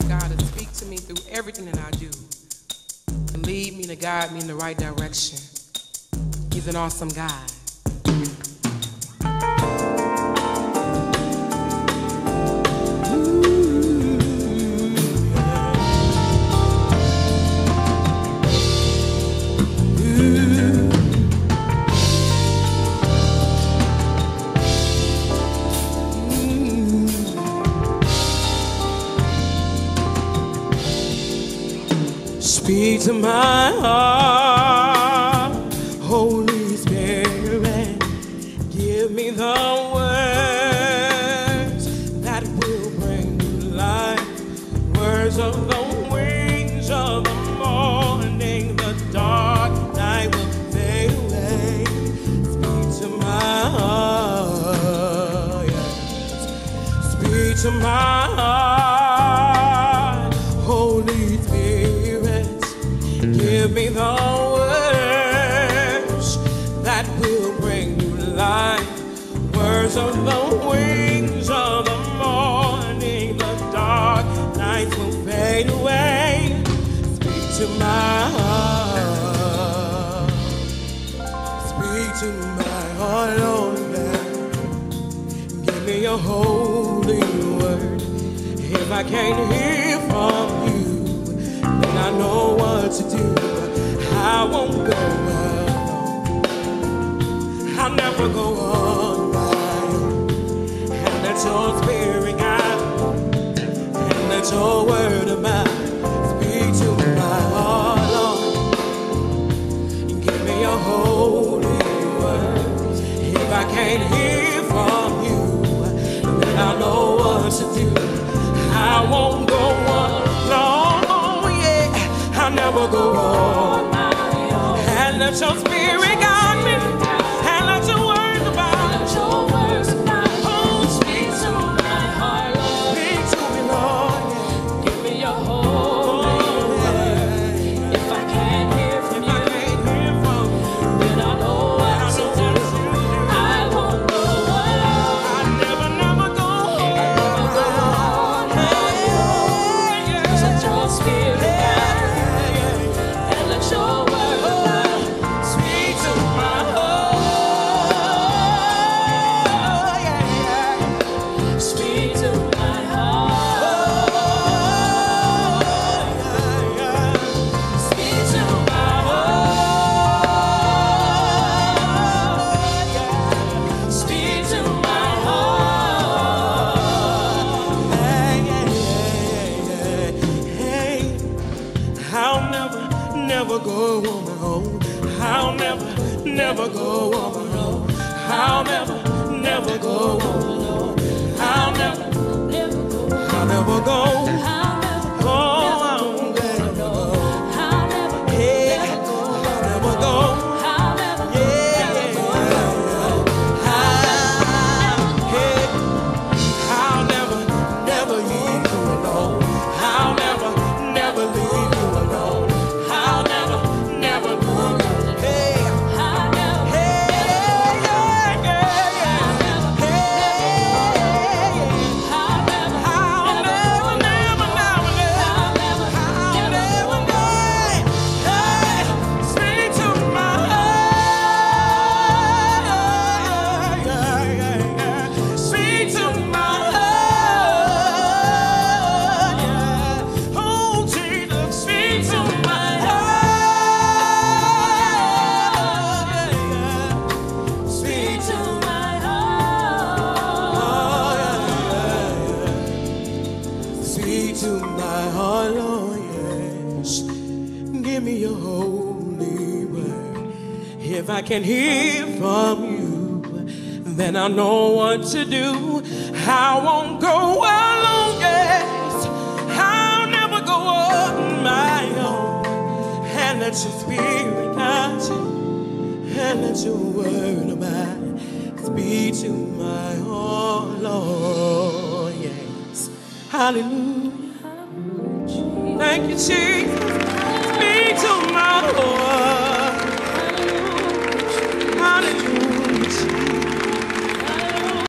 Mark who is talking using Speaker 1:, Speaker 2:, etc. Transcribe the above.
Speaker 1: ask God to speak to me through everything that I do. To lead me, to guide me in the right direction. He's an awesome God. Speak to my heart, Holy Spirit. Give me the words that will bring you life. Words of the wings of the morning, the dark night will fade away. Speak to my heart, yes. Speak to my heart, to my heart. Speak to my heart, Lord. Give me your holy word. If I can't hear from you, then I know what to do. I won't go alone. I'll never go on own. And let your what. I won't go on long, yeah. I'll never go on. And let your spirit guide me. I'll never, never go on my own. I'll never, never go on my own. I'll never, never go on. If I can hear from you, then I know what to do. I won't go alone, yes. I'll never go on my own. And let your spirit. And let your word abide. Speak to my heart, Lord, yes. Hallelujah. Thank you, Jesus. Speak to my heart.